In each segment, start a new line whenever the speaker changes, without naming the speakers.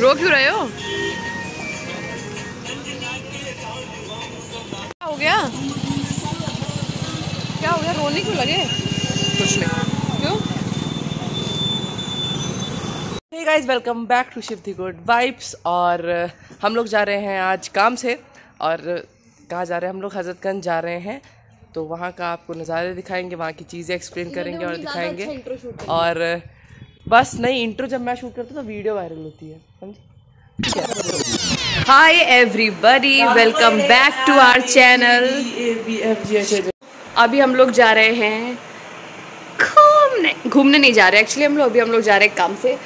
रो क्यों रहे हो? क्या हो गया? क्या हो गया? रोने क्यों लगे?
कुछ नहीं।
क्यों?
Guys welcome back to Shiv the good vibes और uh, हम लोग जा रहे हैं आज काम से और uh, कहाँ जा रहे हैं? हम लोग हजरतगंज जा रहे हैं तो वहाँ का आपको नज़ारे दिखाएँगे वहाँ की चीज़ें एक्सप्लेन करेंगे और दिखाएँगे और uh, बस नहीं इंट्रो जब मैं शूट करता हूँ तो वीडियो वायरल होती है समझी?
Hi everybody welcome back to our channel अभी हम लोग जा रहे हैं घूमने घूमने नहीं जा रहे एक्चुअली हम लोग अभी हम लोग जा रहे हैं काम से।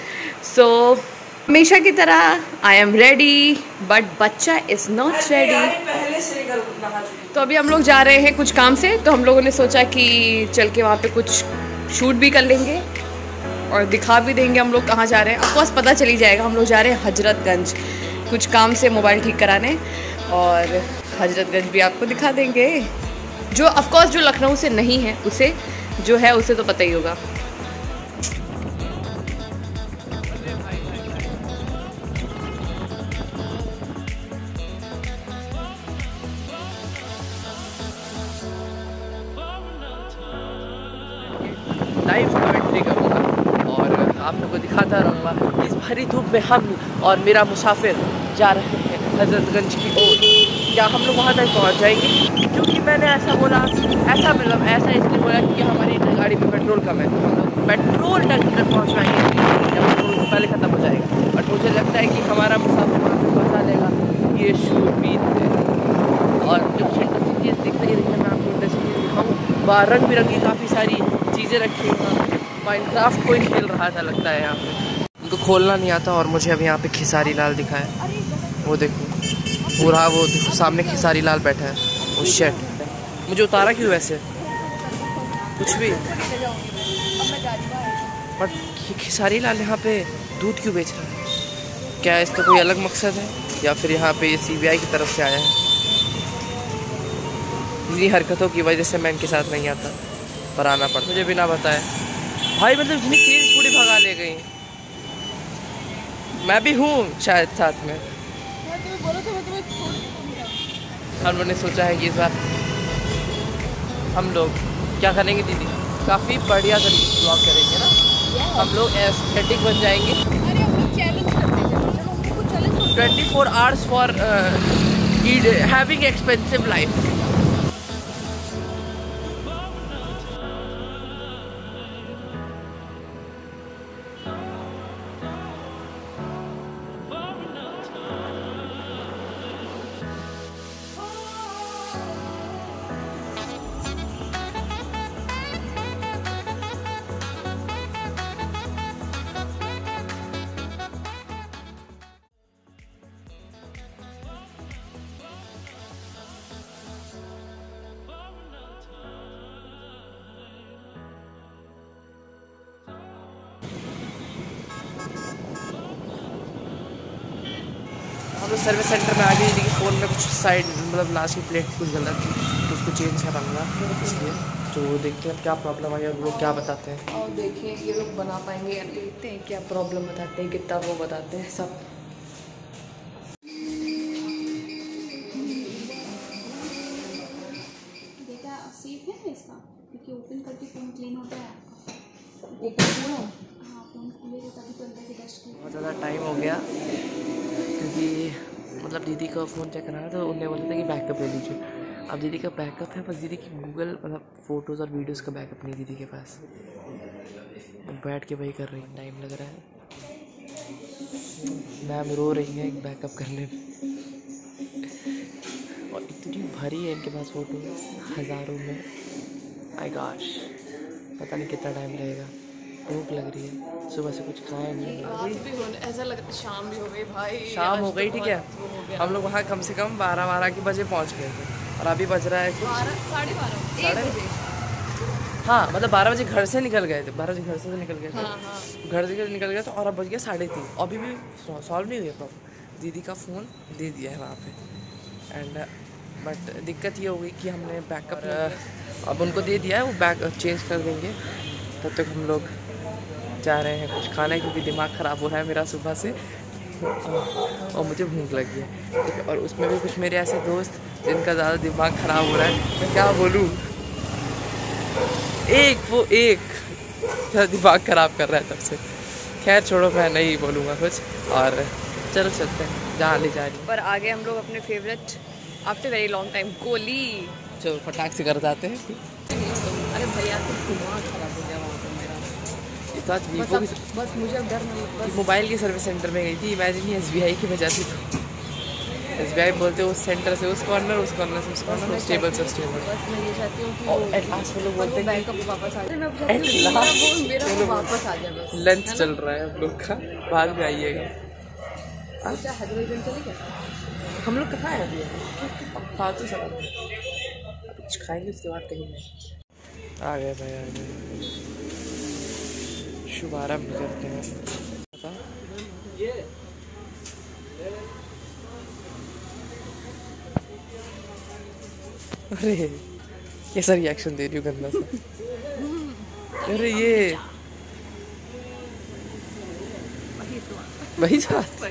सो so, हमेशा की तरह आई एम रेडी बट बच्चा इज़ नॉट रेडी तो अभी हम लोग जा रहे हैं कुछ काम से तो हम लोगों ने सोचा कि चल के वहाँ पे कुछ शूट भी कर लेंगे। और दिखा भी देंगे हम लोग कहाँ जा रहे हैं। ऑफकोर्स पता चली जाएगा, हम लोग जा रहे हैं हजरतगंज। कुछ काम से मोबाइल ठीक कराने और हजरतगंज भी आपको दिखा देंगे। जो ऑफकोर्स जो लखनऊ से नहीं है, उसे जो है, उसे तो पता ही होगा।
लाइव कमेंट्री करूँगा। आप लोग को दिखाता रहूँगा इस भरी धूप में हम और मेरा मुसाफिर जा रहे हैं हजरतगंज की ओर। क्या हम लोग वहाँ तक पहुँच जाएँगे? क्योंकि मैंने ऐसा बोला, ऐसा मतलब ऐसा इसलिए बोला कि हमारी गाड़ी में पेट्रोल कम है। तो हम लोग पेट्रोल टंकी तक पहुँच पाएँगे। जब पेट्रोल पहले ख़त्म हो जाएगा। बट मुझे लगता है कि हमारा मुसाफिर वहाँ पर पहुँचा लेगा ये शूरवीर है। और जो इंडस्ट्री चीज़ दिख रही है, मैं आपको इंडस्ट्री दिखाऊँ, वहाँ रंग बिरंगी काफ़ी सारी चीज़ें रखी हुई माइनक्राफ्ट कोई खेल रहा था, लगता है यहाँ पे। उनको खोलना नहीं आता और मुझे अभी यहाँ पे खिसारी लाल दिखा है वो देखो। पूरा वो देखो, सामने खिसारी लाल बैठा है। वो शेट मुझे उतारा क्यों वैसे? कुछ भी। बट खिसारी लाल यहाँ पे दूध क्यों बेच रहा है? क्या इसका कोई अलग मकसद है? या फिर यहाँ पे सीबीआई की तरफ़ से आया है? इन्हीं हरकतों की वजह से मैं इनके साथ नहीं आता। पर आना पड़ता मुझे बिना बताए। भाई मतलब इतनी तेज स्कूटी भगा ले गई। मैं भी हूँ शायद साथ में। हम लोगों ने सोचा है कि इस बार हम लोग क्या करेंगे दीदी? काफ़ी बढ़िया तरीके ब्लॉग करेंगे ना। हम लोग एस्थेटिक बन जाएँगे। Twenty four hours for having expensive life लोग सर्विस सेंटर में आ गई, लेकिन फ़ोन में कुछ साइड मतलब लास्ट की प्लेट कुछ गलत थी तो उसको चेंज कराऊँगा इसलिए। तो देखते हैं क्या प्रॉब्लम आई और लोग क्या बताते हैं। और देखिए, ये लोग बना पाएँगे, देखते हैं क्या प्रॉब्लम बताते हैं, कितना वो बताते हैं सब। मतलब दीदी का फ़ोन चेक कराया तो उन्होंने बोला था कि बैकअप ले लीजिए। अब दीदी का बैकअप है, बस दीदी की गूगल मतलब फ़ोटोज़ और वीडियोज़ का बैकअप नहीं दीदी के पास। बैठ के वही कर रही टाइम लग रहा है। मैम रो रही है बैकअप करने में। और इतनी भरी है इनके पास फ़ोटो हज़ारों में। आई गाश पता नहीं कितना टाइम लगेगा। भूख लग रही है। सुबह से कुछ खाया नहीं है।
ऐसा लगता है शाम भी हो गई भाई।
शाम हो गई ठीक है। हम लोग वहाँ कम से कम बारह बारह के बजे पहुँच गए थे। और अभी बज रहा है
साढ़े बारह
हाँ मतलब बारह बजे घर से निकल गए थे। बारह बजे घर से निकल गए थे।
हाँ हाँ।
घर से निकल गए थे और अब बज गया साढ़े तीन। अभी भी सॉल्व नहीं हुई प्रॉब्लम दीदी का फ़ोन दे दिया है वहाँ पे। एंड बट दिक्कत ये हो गई कि हमने बैकअप अब उनको दे दिया है वो बैक चेंज कर देंगे। तब तक हम लोग जा रहे हैं कुछ खाने क्योंकि दिमाग ख़राब हो रहा है मेरा सुबह से। और मुझे भूख लगी है। ठीक है और उसमें भी कुछ मेरे ऐसे दोस्त जिनका ज़्यादा दिमाग ख़राब हो रहा है। मैं क्या बोलूँ? एक वो एक दिमाग ख़राब कर रहा है तब से। खैर छोड़ो मैं नहीं बोलूँगा कुछ। और चलो चलते हैं जहाँ ले जा रही है।
पर आगे हम लोग अपने favourite after very long time Kohli
चलो फटाक से कर जाते हैं।
अरे भैया तो दिमाग खराब हो गया।
तो आज
बस
वीवो की
बस मुझे अब डर नहीं
मोबाइल की सर्विस सेंटर में गई थी इमेजिन ही एस की वजह से। तो एस बोलते उस सेंटर से उस कॉर्नर उस कॉर्नर से उस कॉर्नर उस टेबल से उस टेबल
बस मैं ये चाहती हूँ कि
एट लास्ट वो लोग बोलते हैं
बैंक वापस आ जाए। मेरा वापस आ जाए
लंच चल रहा है हम लोग का बाद में आइएगा।
अच्छा हैदराबाद चले गए
हम लोग कहाँ है अभी? फालतू सब कुछ खाएँगे उसके बाद कहीं आ गए भाई आ गए शुभारंभ करते हैं। अरे कैसा रिएक्शन दे रही हूँ गंदा सा। अरे, ये वही साथ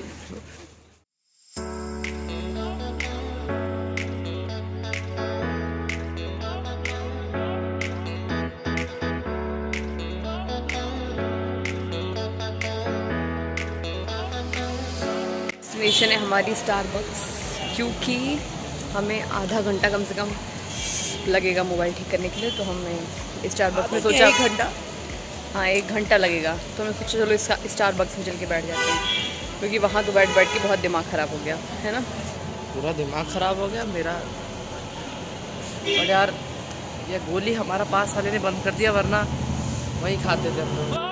डेस्टिनेशन है हमारी स्टारबक्स क्योंकि हमें आधा घंटा कम से कम लगेगा मोबाइल ठीक करने के लिए तो हमने स्टारबक्स में सोचा
एक घंटा?
हाँ एक घंटा लगेगा। तो हमने सोचा चलो इसका स्टारबक्स में चल के बैठ जाते हैं क्योंकि वहाँ तो बैठ बैठ के बहुत दिमाग ख़राब हो गया है ना?
पूरा दिमाग खराब हो गया मेरा और यार ये गोली हमारा पास वाले ने बंद कर दिया वरना वहीं खाते थे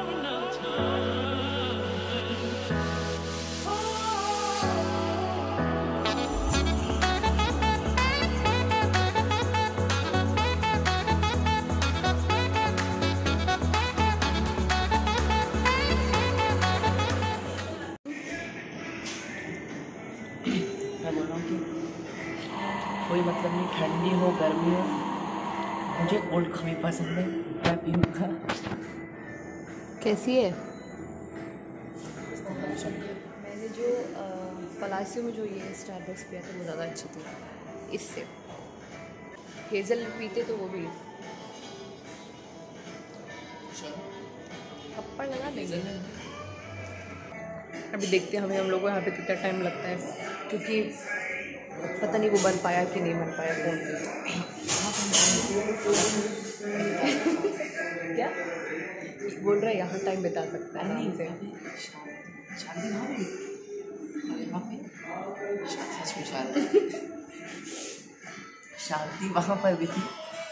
ठंडी हो गर्मी हो। मुझे कोल्ड कॉफ़ी पसंद है मैं पीऊँगा
कैसी है? मैंने जो पलासियो में जो ये स्टारबक्स पिया था वो ज़्यादा अच्छी थी। इससे। हेज़ल पीते तो वो भी। थप्पड़ लगा देंगे। अभी देखते हैं हमें हम लोग को यहाँ पे कितना टाइम लगता है। क्योंकि पता नहीं वो बन पाया कि नहीं बन पाया फ़ोन क्या? बोल रहा है यहाँ टाइम बिता सकता है नहीं
शांति वहाँ शांति पर भी थी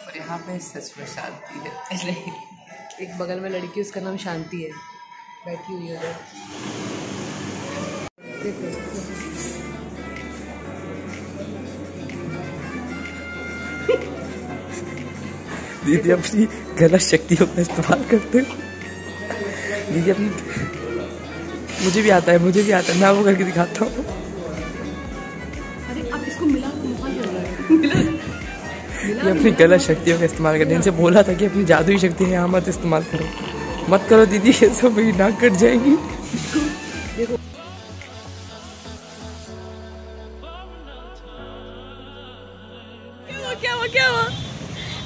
और यहाँ पे सच में शांति है।
एक बगल में लड़की उसका नाम शांति है। बैठी हुई है। देखो।
दीदी अपनी गलत शक्तियों का इस्तेमाल करते हो। दीदी अपनी मुझे भी आता है मुझे भी आता है। मैं वो करके दिखाता हूँ।
अरे अब इसको मिला तो
ये अपनी गलत शक्तियों का इस्तेमाल करते इनसे बोला था कि अपनी जादुई शक्ति है यहाँ मत इस्तेमाल करो। मत करो दीदी ये सब मेरी नाक कट जाएगी।
क्या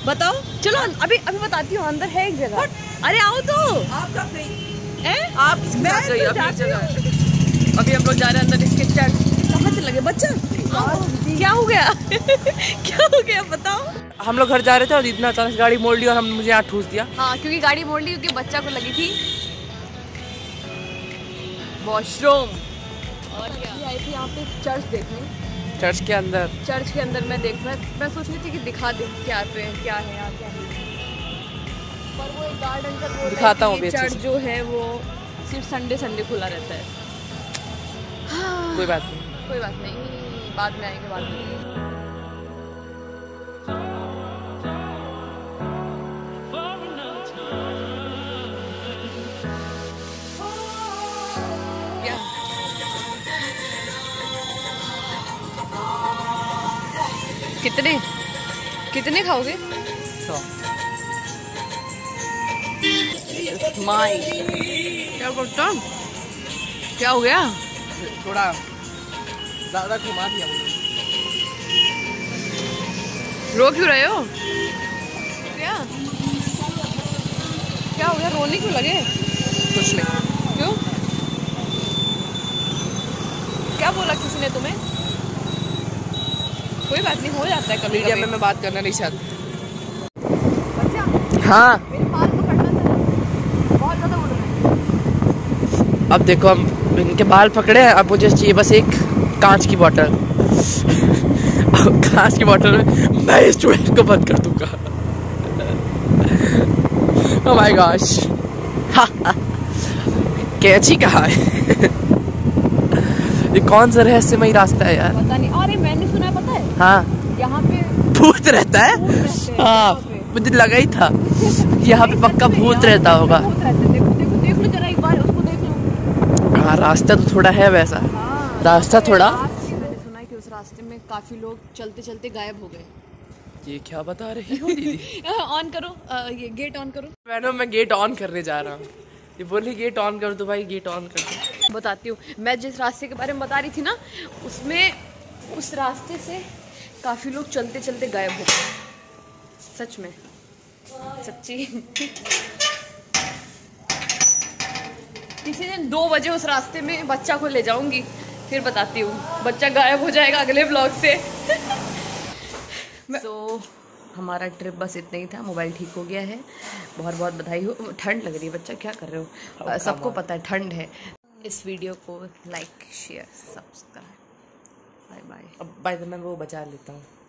बताओ। चलो अभी अभी बताती हूँ अंदर है एक जगह। अरे आओ तो।
आप कब गई? आप गई?
तो
अभी जगह
अभी हम लोग जा रहे हैं अंदर इसके चर्च। कहाँ चला गया बच्चा क्या हो गया? क्या हो गया? बताओ।
हम लोग घर जा रहे थे और इतना अचानक गाड़ी मोड़ ली और हम मुझे यहाँ ठूस दिया।
हाँ क्योंकि गाड़ी मोड़ ली क्योंकि बच्चा को लगी थी। वॉशरूम और आई थी यहाँ पे चर्च देखने।
चर्च के अंदर?
चर्च के अंदर मैं देख मैं मैं सोच रही थी कि दिखा दे क्या पे क्या है यहाँ क्या है पर वो एक गार्डन का बोल
दिखाता हूँ
चर्च जो है वो सिर्फ़ संडे संडे खुला रहता है।
कोई बात नहीं।
कोई बात नहीं बाद में आएँगे बाद में। कितने? कितने खाओगे?
सौ।
माई क्या करता? क्या हो गया?
थोड़ा ज़्यादा घुमा दिया
रो क्यों रहे हो? क्या? क्या हो गया? रोने क्यों लगे?
कुछ नहीं।
क्यों? क्या बोला किसी ने तुम्हें? कोई बात नहीं हो जाता है कभी
मीडिया में मैं बात करना नहीं चाहती। हाँ।
हैं।
अब देखो हम इनके बाल पकड़े हैं अब मुझे चाहिए बस एक कांच की बोतल अब कांच की बोतल में मैं इस स्टूडेंट को बंद कर दूँगा। My gosh कैची कहाँ है? ये कौन सा रहस्यमय रास्ता है यार?
पता नहीं। अरे मैंने सुना है। यहाँ पे
भूत रहता है?
हैं
मुझे लगा ही था। यहाँ पे पक्का भूत रहता होगा।
हैं।
रास्ता तो थोड़ा है वैसा।
हाँ।
रास्ता थोड़ा।
मैंने सुना है कि उस रास्ते में काफ़ी लोग चलते चलते गायब हो गए।
ये क्या बता रही हो दीदी?
ऑन करो अ, ये गेट ऑन करो।
मैडम मैं गेट ऑन करने जा रहा हूँ। ये बोली गेट ऑन कर दो भाई गेट ऑन कर दो।
बताती हूँ। मैं जिस रास्ते के बारे में बता रही थी ना उसमें उस रास्ते से काफ़ी लोग चलते चलते गायब हो गए। सच में। सच्ची। किसी दिन दो बजे उस रास्ते में बच्चा को ले जाऊँगी फिर बताती हूँ। बच्चा गायब हो जाएगा अगले ब्लॉग से। तो so, हमारा ट्रिप बस इतना ही था मोबाइल ठीक हो गया है। बहुत बहुत बधाई हो। ठंड लग रही है बच्चा क्या कर रहे हो? सबको पता है ठंड है। इस वीडियो को like share subscribe bye bye
अब बाय द मैं वो बचा लेता हूँ।